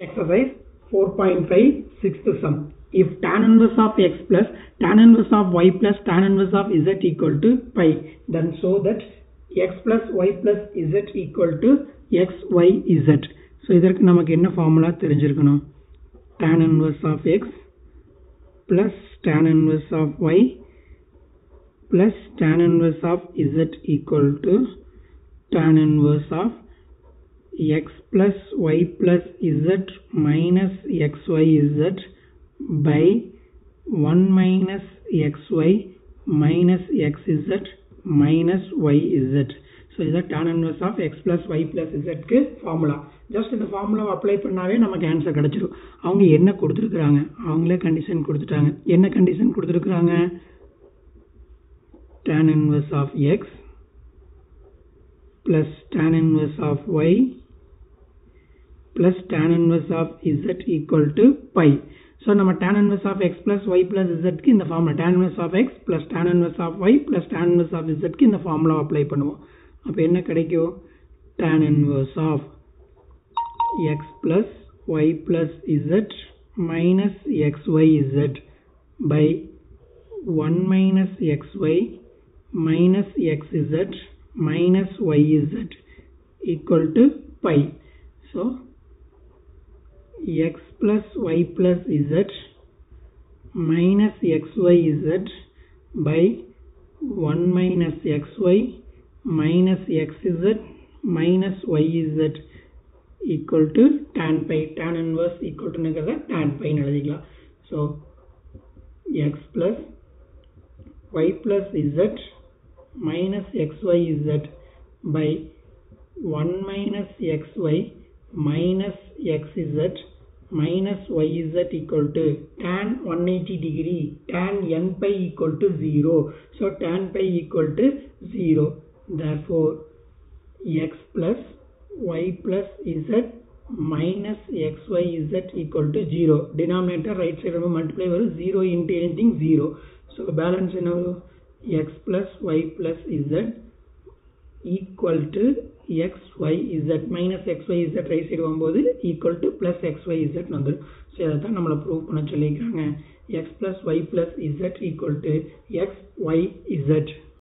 Exercise 4.5 sixth sum. If tan inverse of x plus tan inverse of y plus tan inverse of z equal to pi, then show that x plus y plus z equal to x y z. So இதற்கு நமக்கு என்ன formula தெரிஞ்சிருக்கணும் tan inverse of x plus tan inverse of y plus tan inverse of z equal to tan inverse of x plus y plus z minus xyz by 1 minus xy minus xz minus yz So, இதான் tan inverse of x plus y plus z க்கு formula. just இந்த formula apply பண்ணாவே நமக்கு answer கிடைச்சிடும் அவங்க என்ன கொடுத்துருக்குறாங்க? அவங்களே condition கொடுத்துட்டாங்க. என்ன condition கொடுத்துருக்குறாங்க? Tan inverse of x plus tan inverse of y plus tan inverse of z equal to pi. So நம்ம tan inverse of x plus y plus z க்கு இந்த formula tan inverse of x plus tan inverse of y plus tan inverse of z க்கு இந்த formula apply பண்ணுவோம் அப்போ என்ன கிடைக்கும் tan inverse of x plus y plus z minus xyz by 1 minus xy minus xz minus yz equal to pi. So, x plus y plus z minus xyz by 1 minus xy minus xz minus yz equal to tan pi tan inverse equal to நுங்கிறத tan pi எழுதிக்கலாம் so x plus y plus z minus x y is that by 1 minus xy minus xz minus yz equal to tan 180 degree tan n pi equal to 0 so tan pi equal to 0 therefore x plus y plus z minus xyz equal to 0 denominator right side multiply 0 into anything 0 so balance in our x plus y plus z equal to x y z minus x y z right side வரும்போது equal to plus x y z வந்துடும் so இதை தான் நம்மளை prove பண்ண சொல்லியிருக்காங்க. X plus y plus z equal to x y z